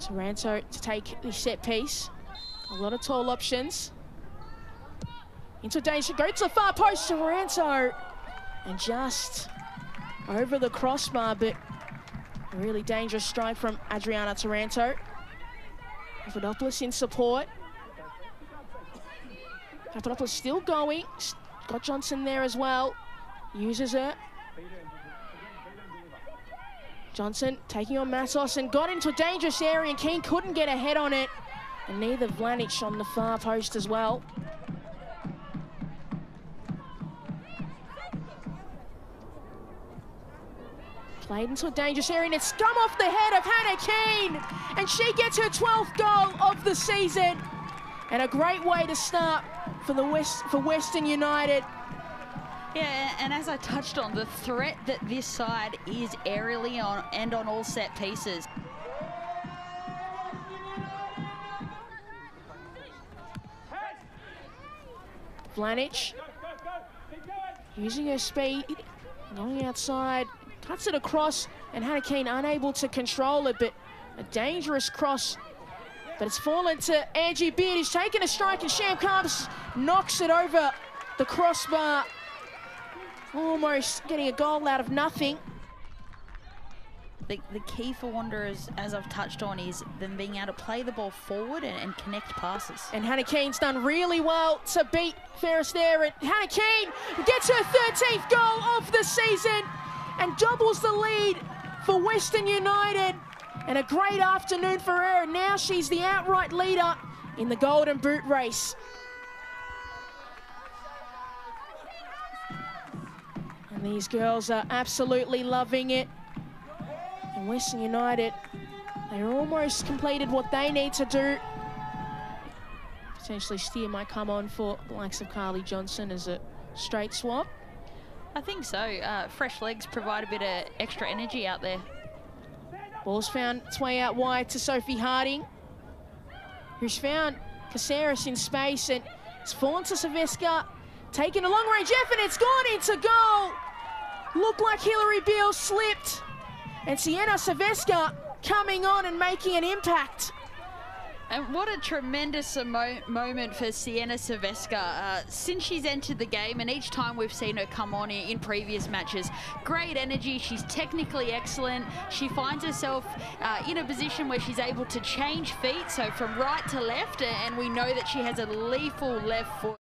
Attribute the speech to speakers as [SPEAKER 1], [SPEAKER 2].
[SPEAKER 1] Taranto to take the set piece. A lot of tall options. Into danger, go to the far post, Taranto. And just over the crossbar, but really dangerous strike from Adriana Taranto. Papadopoulos in support. Papadopoulos still going. Got Johnson there as well. Uses it. Johnson taking on Matos and got into a dangerous area and Keane couldn't get ahead on it. And neither Vlajnic on the far post as well. Played into a dangerous area and it's come off the head of Hannah Keane. And she gets her 12th goal of the season. And a great way to start for the West for Western United.
[SPEAKER 2] Yeah, and as I touched on, the threat that this side is aerially on and on all set pieces.
[SPEAKER 1] Vlajnic using her speed, going outside, cuts it across, and Hannah unable to control it, but a dangerous cross. But it's fallen to Angie Beard, who's taken a strike, and Sham Carbs knocks it over the crossbar. Almost getting a goal out of nothing.
[SPEAKER 2] The, the key for Wanderers, as I've touched on, is them being able to play the ball forward and, and connect passes.
[SPEAKER 1] And Hannah Keane's done really well to beat Ferris there. And Hannah Keane gets her 13th goal of the season and doubles the lead for Western United. And a great afternoon for her. And now she's the outright leader in the Golden Boot race. And these girls are absolutely loving it. And Western United, they're almost completed what they need to do. Potentially Steer might come on for the likes of Kahli Johnson as a straight swap.
[SPEAKER 2] I think so. Uh, fresh legs provide a bit of extra energy out there.
[SPEAKER 1] Ball's found its way out wide to Sophie Harding, who's found Caceres in space and it's fallen to Saveska, taking a long range effort, it's gone into goal. Looked like Hillary Beale slipped. And Sienna Saveska coming on and making an impact.
[SPEAKER 2] And what a tremendous mo moment for Sienna Saveska uh, since she's entered the game and each time we've seen her come on in, in previous matches. Great energy, she's technically excellent. She finds herself uh, in a position where she's able to change feet, so from right to left, and we know that she has a lethal left foot.